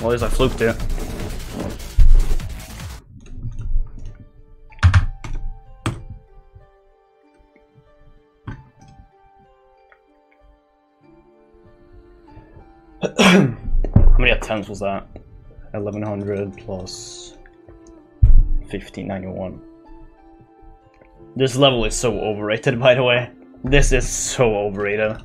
Well, at least I fluked it. How many attempts was that? 1100 plus 1591. This level is so overrated, by the way. This is so overrated.